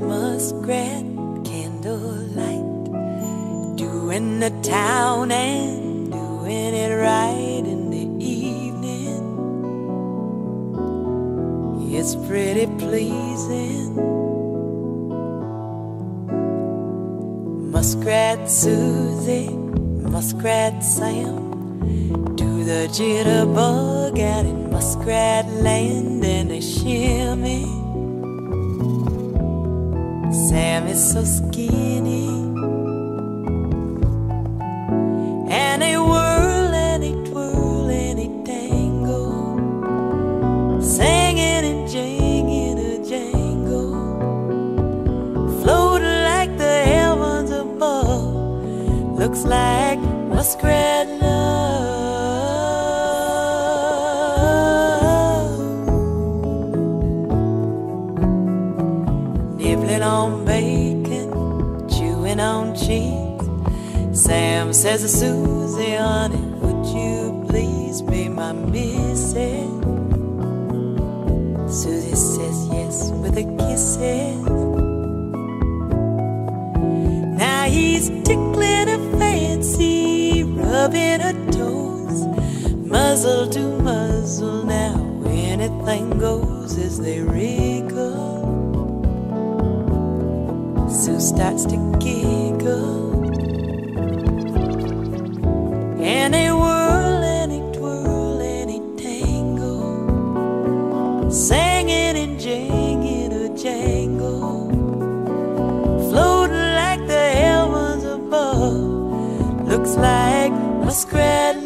muskrat candlelight, doing the town and doing it right in the evening. It's pretty pleasing. Muskrat Susie, Muskrat Sam, do the jitterbug out in Muskrat Land and a shimmy. Sam is so skinny. And they whirl and they twirl and they tangle. Singing and jinging a jangle. Floating like the heavens above. Looks like muskrat Nibbling on bacon, chewing on cheese. Sam says to Susie, honey, would you please be my missus? Susie says yes with a kisses. Now he's tickling her fancy, rubbing her toes, muzzle to muzzle. Now anything goes as they wriggle. Starts to giggle. And they whirl and twirl and tangle, singing and jinging a jangle, floating like the heavens above. Looks like muskrat